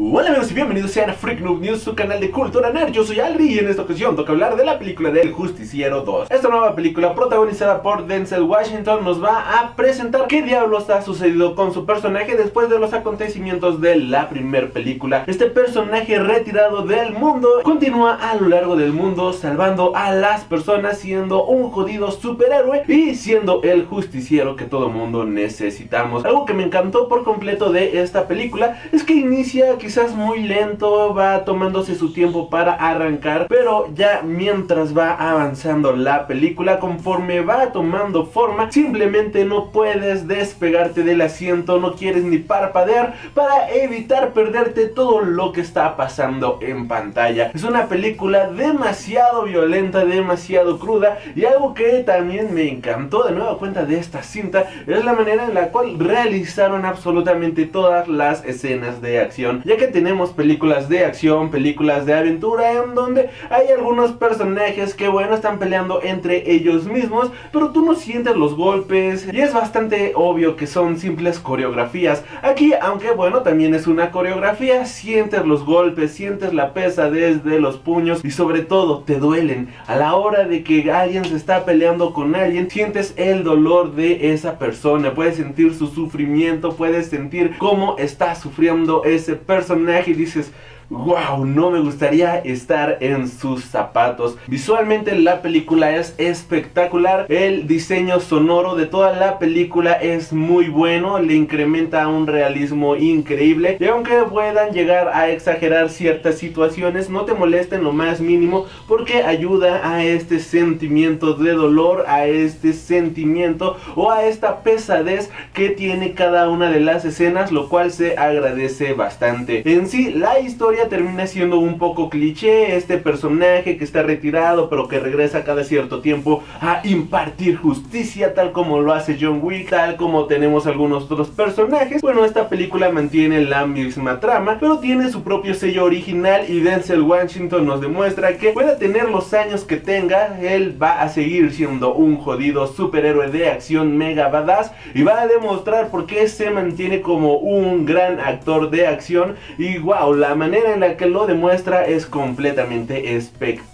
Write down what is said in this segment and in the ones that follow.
Hola amigos y bienvenidos sean a Freak Noob News, su canal de cultura nerd. Yo soy Alri y en esta ocasión toca hablar de la película del Justiciero 2. Esta nueva película protagonizada por Denzel Washington nos va a presentar qué diablos ha sucedido con su personaje después de los acontecimientos de la primera película. Este personaje retirado del mundo continúa a lo largo del mundo salvando a las personas siendo un jodido superhéroe y siendo el justiciero que todo mundo necesitamos. Algo que me encantó por completo de esta película es que inicia quizás muy lento, va tomándose su tiempo para arrancar, pero ya mientras va avanzando la película, conforme va tomando forma, simplemente no puedes despegarte del asiento, no quieres ni parpadear para evitar perderte todo lo que está pasando en pantalla. Es una película demasiado violenta, demasiado cruda y algo que también me encantó de nueva cuenta de esta cinta es la manera en la cual realizaron absolutamente todas las escenas de acción que tenemos películas de acción, películas de aventura en donde hay algunos personajes que bueno están peleando entre ellos mismos, pero tú no sientes los golpes y es bastante obvio que son simples coreografías. Aquí, aunque bueno, también es una coreografía, sientes los golpes, sientes la pesadez de los puños y sobre todo te duelen. A la hora de que alguien se está peleando con alguien, sientes el dolor de esa persona, puedes sentir su sufrimiento, puedes sentir cómo está sufriendo ese personaje personaje y dices, wow, no me gustaría estar en sus zapatos. Visualmente la película es espectacular, el diseño sonoro de toda la película es muy bueno, le incrementa un realismo increíble y aunque puedan llegar a exagerar ciertas situaciones, no te molesten lo más mínimo porque ayuda a este sentimiento de dolor, a este sentimiento o a esta pesadez que tiene cada una de las escenas, lo cual se agradece bastante. En sí, la historia termina siendo un poco cliché, este personaje que está retirado pero que regresa cada cierto tiempo a impartir justicia tal como lo hace John Wick, tal como tenemos algunos otros personajes. Bueno, esta película mantiene la misma trama, pero tiene su propio sello original y Denzel Washington nos demuestra que puede tener los años que tenga, él va a seguir siendo un jodido superhéroe de acción mega badass y va a demostrar por qué se mantiene como un gran actor de acción y wow, la manera en la que lo demuestra es completamente espectacular.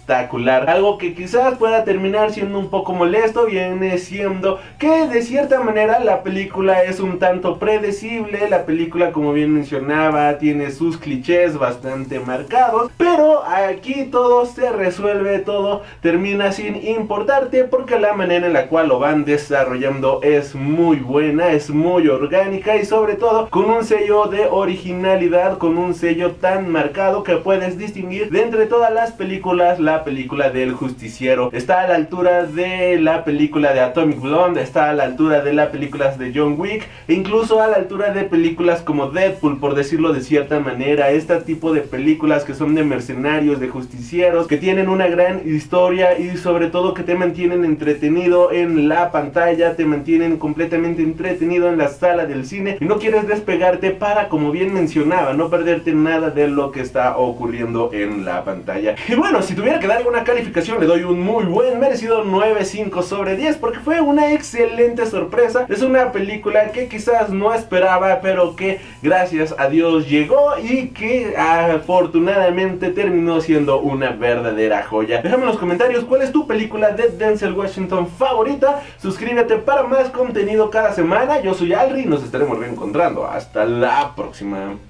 Algo que quizás pueda terminar siendo un poco molesto viene siendo que de cierta manera la película es un tanto predecible. La película como bien mencionaba tiene sus clichés bastante marcados. Pero aquí todo se resuelve, todo termina sin importarte porque la manera en la cual lo van desarrollando es muy buena, es muy orgánica y sobre todo con un sello de originalidad, con un sello tan marcado que puedes distinguir de entre todas las películas la película del justiciero. Está a la altura de la película de Atomic Blonde, está a la altura de las películas de John Wick, e incluso a la altura de películas como Deadpool, por decirlo de cierta manera. Este tipo de películas que son de mercenarios, de justicieros, que tienen una gran historia y sobre todo que te mantienen entretenido en la pantalla, te mantienen completamente entretenido en la sala del cine y no quieres despegarte para, como bien mencionaba, no perderte nada de lo que está ocurriendo en la pantalla. Y bueno, si tuviera que darle una calificación, le doy un muy buen merecido 9.5 sobre 10 porque fue una excelente sorpresa. Es una película que quizás no esperaba, pero que gracias a Dios llegó y que afortunadamente terminó siendo una verdadera joya. Déjame en los comentarios cuál es tu película de Denzel Washington favorita. Suscríbete para más contenido cada semana. Yo soy Alri y nos estaremos reencontrando. Hasta la próxima.